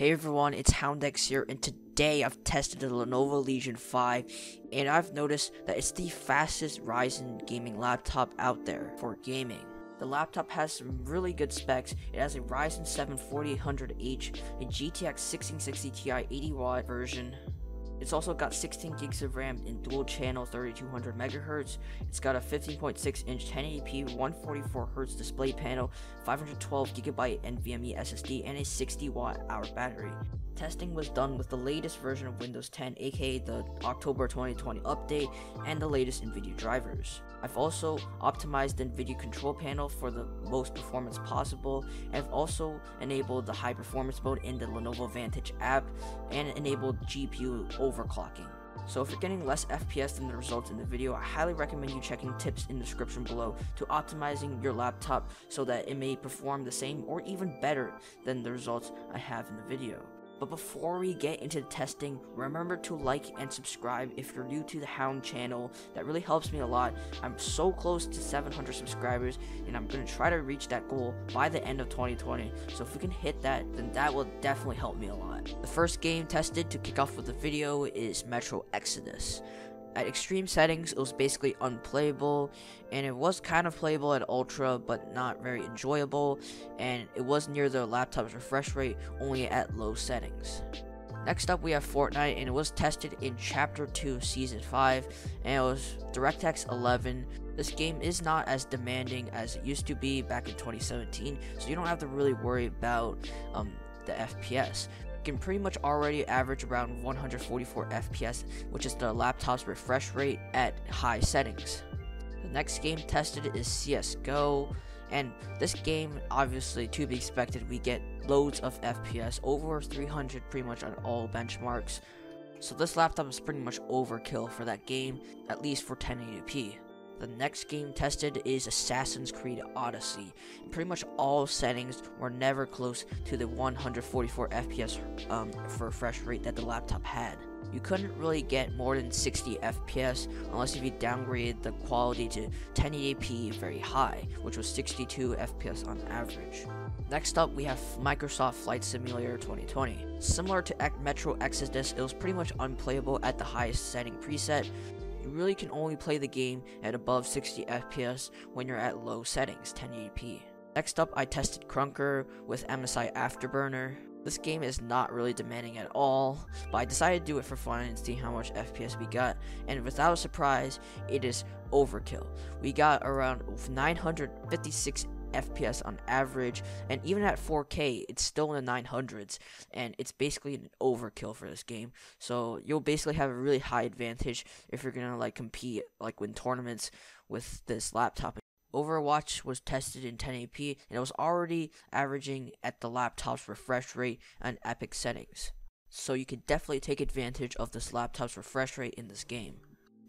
Hey everyone, it's Houndx here, and today I've tested the Lenovo Legion 5, and I've noticed that it's the fastest Ryzen gaming laptop out there for gaming. The laptop has some really good specs. It has a Ryzen 7 4800H, a GTX 1660 Ti 80 watt version, it's also got 16 gigs of RAM in dual channel 3200 MHz. It's got a 15.6 inch 1080p 144 Hz display panel, 512 GB NVMe SSD, and a 60 watt hour battery. Testing was done with the latest version of Windows 10, aka the October 2020 update, and the latest NVIDIA drivers. I've also optimized the NVIDIA control panel for the most performance possible, and I've also enabled the high performance mode in the Lenovo Vantage app, and enabled GPU overclocking. So if you're getting less FPS than the results in the video, I highly recommend you checking tips in the description below to optimizing your laptop so that it may perform the same or even better than the results I have in the video. But before we get into the testing, remember to like and subscribe if you're new to the Hound channel. That really helps me a lot. I'm so close to 700 subscribers, and I'm going to try to reach that goal by the end of 2020. So if we can hit that, then that will definitely help me a lot. The first game tested to kick off with the video is Metro Exodus. At extreme settings, it was basically unplayable, and it was kind of playable at ultra, but not very enjoyable, and it was near the laptop's refresh rate, only at low settings. Next up, we have Fortnite, and it was tested in Chapter 2, Season 5, and it was DirectX 11. This game is not as demanding as it used to be back in 2017, so you don't have to really worry about um, the FPS can pretty much already average around 144 FPS, which is the laptop's refresh rate at high settings. The next game tested is CSGO, and this game, obviously, to be expected, we get loads of FPS, over 300 pretty much on all benchmarks. So this laptop is pretty much overkill for that game, at least for 1080p. The next game tested is Assassin's Creed Odyssey. Pretty much all settings were never close to the 144 FPS um, for refresh rate that the laptop had. You couldn't really get more than 60 FPS unless if you downgraded the quality to 1080p very high, which was 62 FPS on average. Next up, we have Microsoft Flight Simulator 2020. Similar to Metro Exodus, it was pretty much unplayable at the highest setting preset, you really can only play the game at above 60 FPS when you're at low settings, 1080p. Next up, I tested Krunker with MSI Afterburner. This game is not really demanding at all, but I decided to do it for fun and see how much FPS we got, and without a surprise, it is overkill. We got around 956 FPS on average, and even at 4K, it's still in the 900s, and it's basically an overkill for this game. So you'll basically have a really high advantage if you're gonna like compete, like win tournaments with this laptop. Overwatch was tested in 1080p, and it was already averaging at the laptop's refresh rate and epic settings. So you can definitely take advantage of this laptop's refresh rate in this game.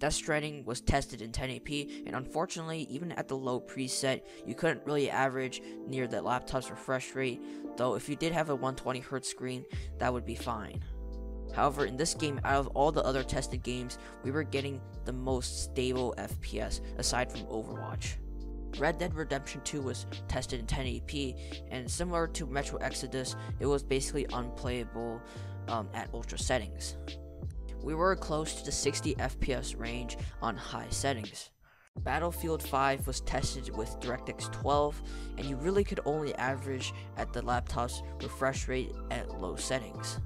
Death Stranding was tested in 1080p, and unfortunately, even at the low preset, you couldn't really average near the laptop's refresh rate, though if you did have a 120Hz screen, that would be fine. However, in this game, out of all the other tested games, we were getting the most stable FPS, aside from Overwatch. Red Dead Redemption 2 was tested in 1080p, and similar to Metro Exodus, it was basically unplayable um, at ultra settings we were close to the 60 FPS range on high settings. Battlefield 5 was tested with DirectX 12, and you really could only average at the laptop's refresh rate at low settings.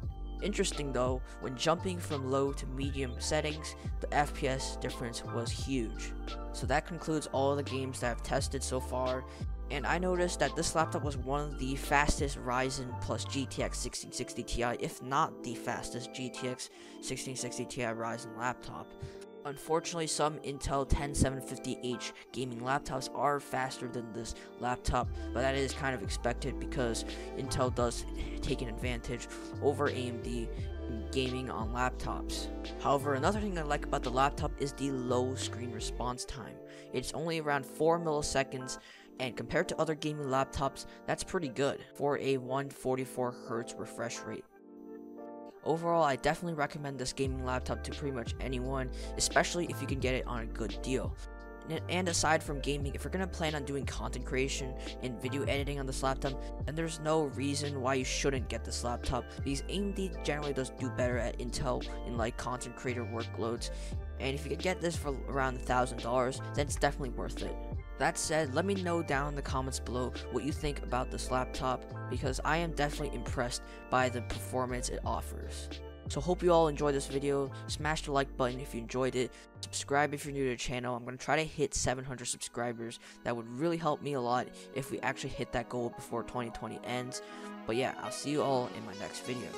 Interesting though, when jumping from low to medium settings, the FPS difference was huge. So that concludes all the games that I've tested so far, and I noticed that this laptop was one of the fastest Ryzen plus GTX 1660 Ti, if not the fastest GTX 1660 Ti Ryzen laptop. Unfortunately, some Intel 10750H gaming laptops are faster than this laptop, but that is kind of expected because Intel does take an advantage over AMD gaming on laptops. However, another thing I like about the laptop is the low screen response time. It's only around 4 milliseconds and compared to other gaming laptops, that's pretty good for a 144Hz refresh rate. Overall, I definitely recommend this gaming laptop to pretty much anyone, especially if you can get it on a good deal. and aside from gaming, if you're gonna plan on doing content creation and video editing on this laptop, then there's no reason why you shouldn't get this laptop because AMD generally does do better at Intel in like content creator workloads. And if you could get this for around a thousand dollars, then it's definitely worth it. That said, let me know down in the comments below what you think about this laptop because I am definitely impressed by the performance it offers. So hope you all enjoyed this video. Smash the like button if you enjoyed it. Subscribe if you're new to the channel. I'm going to try to hit 700 subscribers. That would really help me a lot if we actually hit that goal before 2020 ends. But yeah, I'll see you all in my next video.